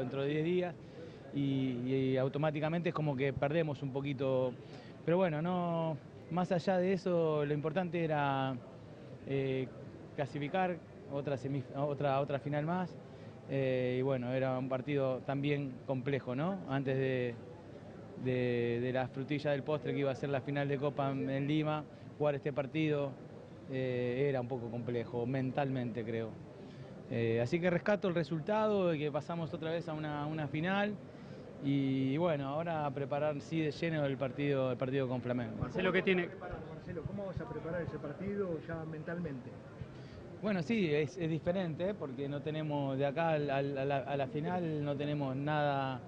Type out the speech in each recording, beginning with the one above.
dentro de 10 días y, automáticamente es como que perdemos un poquito. Pero bueno, no, más allá de eso, lo importante era eh, clasificar otra, otra, otra final más. eh, y bueno, era un partido también complejo, ¿no? Antes de, de- de la frutilla del postre que iba a ser la final de Copa en, en Lima, jugar este partido eh, era un poco complejo, mentalmente creo. Eh, así que rescato el resultado de que pasamos otra vez a una, una final y bueno, ahora a preparar sí de lleno el partido, el partido con Flamengo. Marcelo, ¿qué tiene? Marcelo, ¿cómo vas a preparar ese partido ya mentalmente? Bueno, sí, es, es diferente ¿eh? porque no tenemos de acá a, la, a la final no tenemos nada,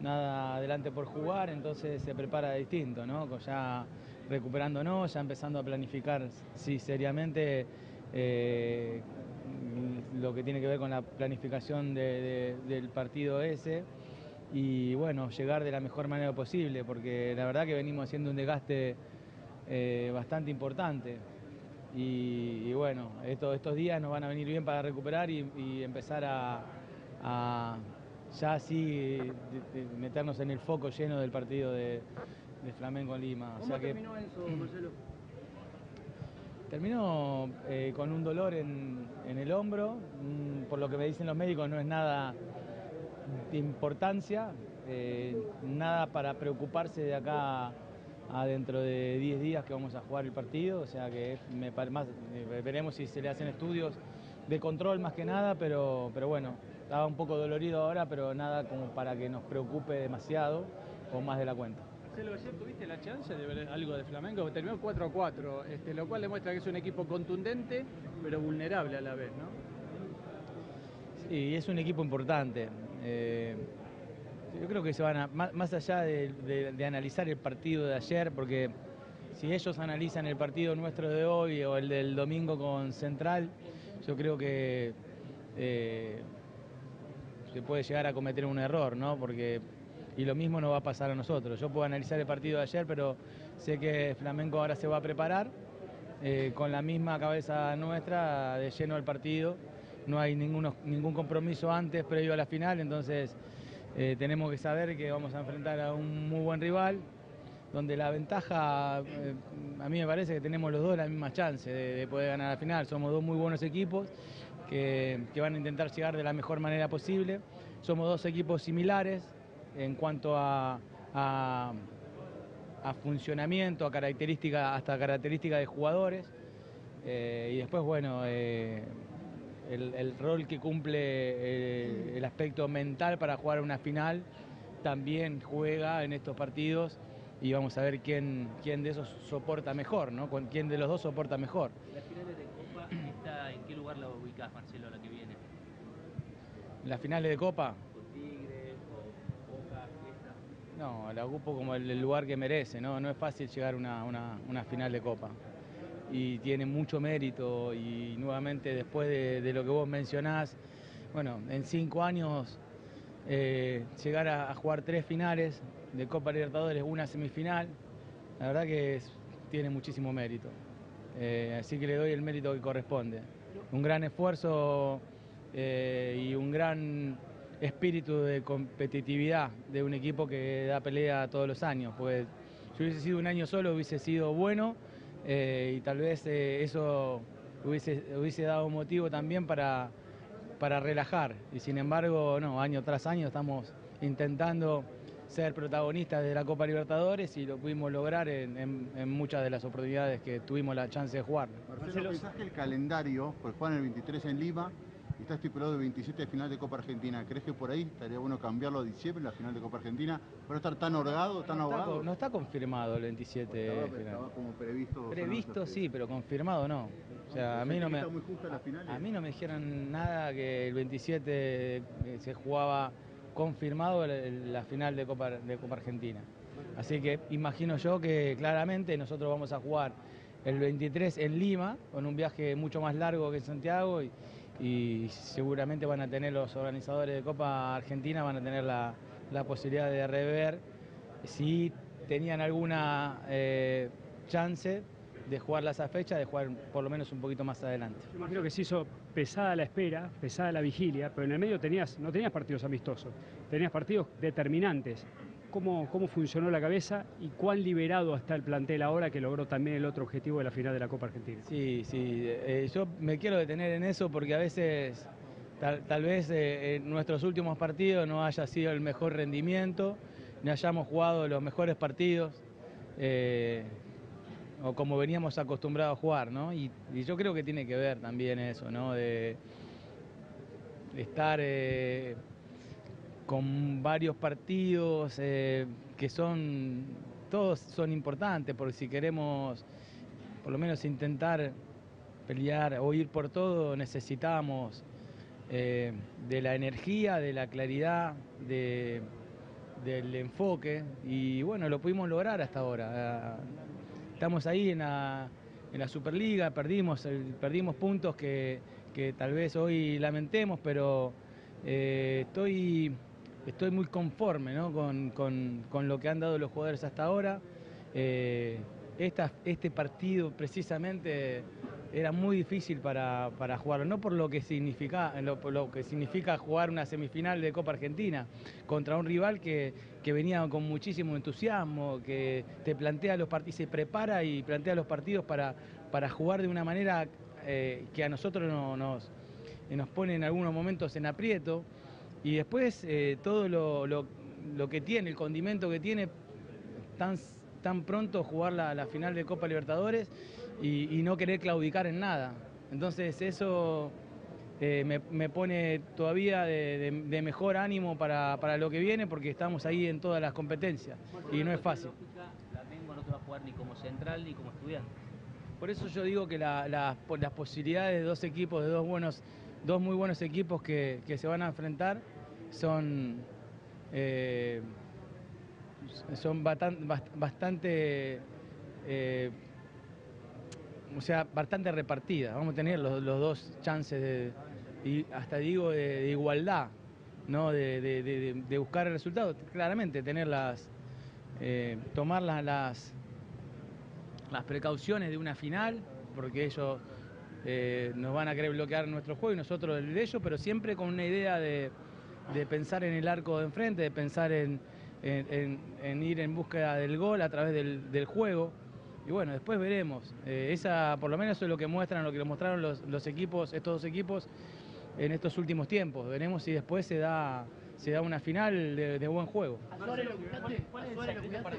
nada adelante por jugar, entonces se prepara distinto, ¿no? Ya recuperándonos, ya empezando a planificar, sí, seriamente eh, lo que tiene que ver con la planificación de- de- del partido ese y bueno, llegar de la mejor manera posible, porque la verdad que venimos haciendo un desgaste eh, bastante importante. Y, y bueno, esto- estos días nos van a venir bien para recuperar y, y empezar a, a ya así de- de meternos en el foco lleno del partido de, de Flamengo Lima. O ¿Cómo que terminó eso, Marcelo? Terminó eh, con un dolor en, el hombro, mm, por lo que me dicen los médicos no es nada de importancia, eh, nada para preocuparse de acá a dentro de 10 días que vamos a jugar el partido, o sea que eh, veremos si se le hacen estudios de control más que nada, pero, pero bueno, estaba un poco dolorido ahora, pero nada como para que nos preocupe demasiado o más de la cuenta. Marcelo, ayer tuviste la chance de ver algo de Flamengo, terminó 4 a 4, este, lo cual demuestra que es un equipo contundente, pero vulnerable a la vez, ¿no? Sí, es un equipo importante. Eh, yo creo que se van a, más, allá de analizar el partido de ayer, porque si ellos analizan el partido nuestro de hoy o el del domingo con Central, yo creo que eh, se puede llegar a cometer un error, ¿no? Porque y lo mismo no va a pasar a nosotros. Yo puedo analizar el partido de ayer, pero sé que Flamengo ahora se va a preparar eh, con la misma cabeza nuestra de lleno al partido. No hay ninguno- ningún compromiso antes, previo a la final, entonces eh, tenemos que saber que vamos a enfrentar a un muy buen rival, donde la ventaja, eh, a mí me parece que tenemos los dos la misma chance de, de poder ganar la final. Somos dos muy buenos equipos que, que van a intentar llegar de la mejor manera posible. Somos dos equipos similares en cuanto a, a- a funcionamiento, a característica, hasta características de jugadores. Eh, y después, bueno, eh, el, el rol que cumple eh, el aspecto mental para jugar una final también juega en estos partidos y vamos a ver quién, quién de esos soporta mejor, ¿no? Quién de los dos soporta mejor. Las finales de Copa, está, ¿en qué lugar la ubicás, Marcelo, la que viene? Las finales de Copa, ¿Con Tigre o Boca, esta? No, la ocupo como el, lugar que merece, ¿no? No es fácil llegar a una, una- una final de Copa. Y tiene mucho mérito y nuevamente después de, lo que vos mencionás, bueno, en cinco años eh, llegar a, jugar tres finales de Copa Libertadores, una semifinal, la verdad que tiene muchísimo mérito. Eh, así que le doy el mérito que corresponde. Un gran esfuerzo eh, y un gran espíritu de competitividad de un equipo que da pelea todos los años. Pues si hubiese sido un año solo hubiese sido bueno eh, y tal vez eh, eso hubiese, hubiese dado motivo también para, para relajar. Y sin embargo, no, año tras año estamos intentando ser protagonistas de la Copa Libertadores y lo pudimos lograr en, en- en muchas de las oportunidades que tuvimos la chance de jugar. Marcelo, ¿pensás que el calendario, pues juegan el 23 en Lima está estipulado el 27 de final de Copa Argentina? ¿Crees que por ahí estaría bueno cambiarlo a diciembre, la final de Copa Argentina, para no estar tan holgado, tan No ahogado? no está confirmado el 27 Estaba- final. estaba como previsto. Previsto sí, pero confirmado no. O sea, a mí no me, a mí no me dijeron nada que el 27 eh, se jugaba confirmado la, la final de Copa, de Copa Argentina. Así que imagino yo que claramente nosotros vamos a jugar el 23 en Lima, con un viaje mucho más largo que en Santiago y, y seguramente van a tener los organizadores de Copa Argentina, van a tener la, la posibilidad de rever si tenían alguna eh, chance de jugarla esa fecha, de jugar por lo menos un poquito más adelante. Yo imagino que se hizo pesada la espera, pesada la vigilia, pero en el medio tenías, no tenías partidos amistosos, tenías partidos determinantes. ¿Cómo, ¿Cómo funcionó la cabeza y cuán liberado está el plantel ahora que logró también el otro objetivo de la final de la Copa Argentina? Sí, sí, eh, yo me quiero detener en eso porque a veces tal, vez eh, en nuestros últimos partidos no haya sido el mejor rendimiento, no hayamos jugado los mejores partidos. eh, o como veníamos acostumbrados a jugar, ¿no? Y, yo creo que tiene que ver también eso, ¿no? De, estar con varios partidos eh, que son, todos son importantes, porque si queremos por lo menos intentar pelear o ir por todo, necesitamos eh, de la energía, de la claridad, de, del enfoque, y bueno, lo pudimos lograr hasta ahora. Ah, Estamos ahí en la, en la Superliga, perdimos, perdimos puntos que, que tal vez hoy lamentemos, pero eh, estoy, estoy muy conforme ¿no? con, con- con lo que han dado los jugadores hasta ahora. Eh, este partido precisamente era muy difícil para, para jugarlo, no por lo que significa, lo, que significa jugar una semifinal de Copa Argentina contra un rival que, que venía con muchísimo entusiasmo, que te plantea los partidos, se prepara y plantea los partidos para, para jugar de una manera eh, que a nosotros no- nos, nos pone en algunos momentos en aprieto. Y después eh, todo lo, lo- lo que tiene, el condimento que tiene, tan, tan pronto jugar la, la final de Copa Libertadores y, y no querer claudicar en nada. Entonces eso eh, me, me pone todavía de, de- de mejor ánimo para, para lo que viene porque estamos ahí en todas las competencias y no es fácil. Flamengo no te va a jugar ni como central ni como estudiante. Por eso yo digo que la- la- las posibilidades de dos equipos, de dos buenos, dos muy buenos equipos que, que se van a enfrentar, son, eh, son bastante, eh, o sea, bastante repartidas. Vamos a tener los, los dos chances de, y hasta digo de, igualdad, ¿no? De- de buscar el resultado. Claramente, tener las, eh, tomar las- las las precauciones de una final, porque ellos eh, nos van a querer bloquear nuestro juego y nosotros el de ellos, pero siempre con una idea de, de pensar en el arco de enfrente, de pensar en, en- en- en ir en búsqueda del gol a través del, del juego. Y bueno, después veremos. Eh, esa, por lo menos eso es lo que muestran, lo que nos mostraron los, los equipos, estos dos equipos en estos últimos tiempos. Veremos si después se da, se da una final de- de buen juego. ¿A Suárez lo cuidaste? ¿A Suárez lo cuidaste?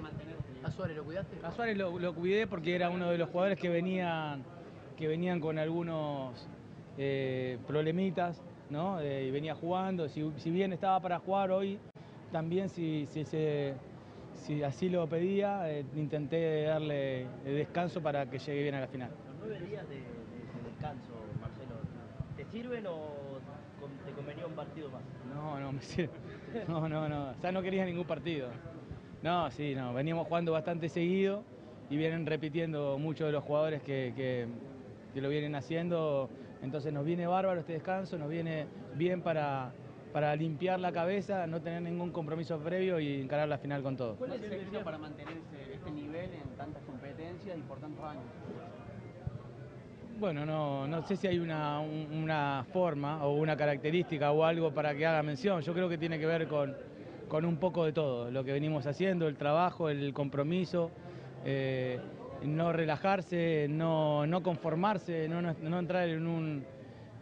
¿A Suárez lo cuidaste? A Suárez lo, lo cuidé porque era uno de los jugadores que venían, que venían con algunos eh, problemitas, ¿no? Eh, y venía jugando. Si, si bien estaba para jugar hoy, también si, si, se- si así lo pedía, eh, intenté darle eh, descanso para que llegue bien a la final. Los nueve días de, de- de descanso, Marcelo, ¿te sirven o te convenía un partido más? No, no, me sirve. No, no, no. O sea, no quería ningún partido. No, sí, no. Veníamos jugando bastante seguido y vienen repitiendo muchos de los jugadores que, que- que lo vienen haciendo. Entonces nos viene bárbaro este descanso, nos viene bien para, para limpiar la cabeza, no tener ningún compromiso previo y encarar la final con todo. ¿Cuál es el secreto para mantener este, nivel en tantas competencias y por tantos años? Bueno, no, no sé si hay una, un- una forma o una característica o algo para que haga mención. Yo creo que tiene que ver con, con un poco de todo, lo que venimos haciendo, el trabajo, el compromiso, eh, no relajarse, no, no conformarse, no, no- entrar en un,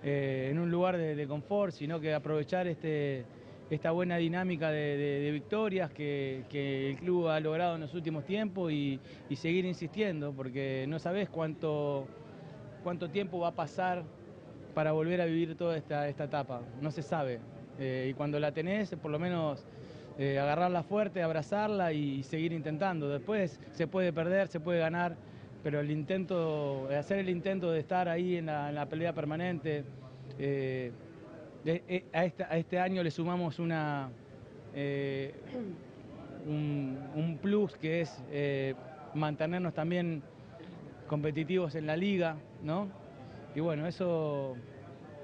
eh, en un lugar de, confort, sino que aprovechar este, esta buena dinámica de, victorias que, que el club ha logrado en los últimos tiempos y, y seguir insistiendo, porque no sabes cuánto cuánto tiempo va a pasar para volver a vivir toda esta, esta etapa. No se sabe. Eh, y cuando la tenés, por lo menos eh, agarrarla fuerte, abrazarla y, seguir intentando. Después se puede perder, se puede ganar, pero el intento, hacer el intento de estar ahí en la, pelea permanente. eh, eh, a, a este año le sumamos una, eh, un, plus que es eh, mantenernos también competitivos en la liga, ¿no? Y bueno, eso,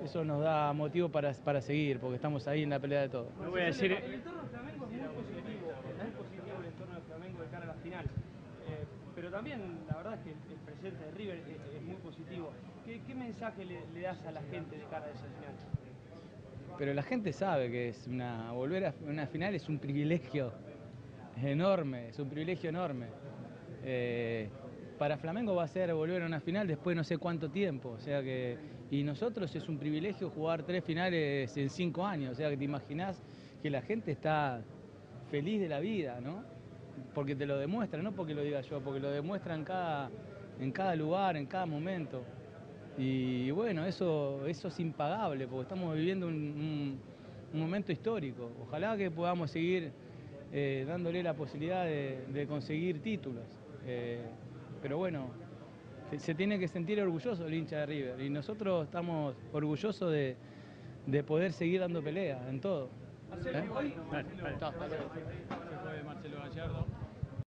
eso nos da motivo para, para seguir, porque estamos ahí en la pelea de todo. El entorno del Flamengo es muy positivo, es muy positivo el entorno del Flamengo de cara a la final. Eh, pero también la verdad es que el, presente de River es, muy positivo. ¿Qué, mensaje le, le das a la gente de cara a esa final? Pero la gente sabe que es una volver a una final es un privilegio enorme, es un privilegio enorme. Eh, para Flamengo va a ser volver a una final después de no sé cuánto tiempo, o sea que y nosotros es un privilegio jugar tres finales en cinco años, o sea que te imaginás que la gente está feliz de la vida, ¿no? Porque te lo demuestra, no porque lo diga yo, porque lo demuestra en cada, en cada lugar, en cada momento. Y bueno, eso, eso es impagable, porque estamos viviendo un, un- un momento histórico. Ojalá que podamos seguir eh, dándole la posibilidad de, de conseguir títulos. Eh, pero bueno, se, se tiene que sentir orgulloso el hincha de River y nosotros estamos orgullosos de, de poder seguir dando pelea en todo. ¿Eh? Marcelo Gallardo.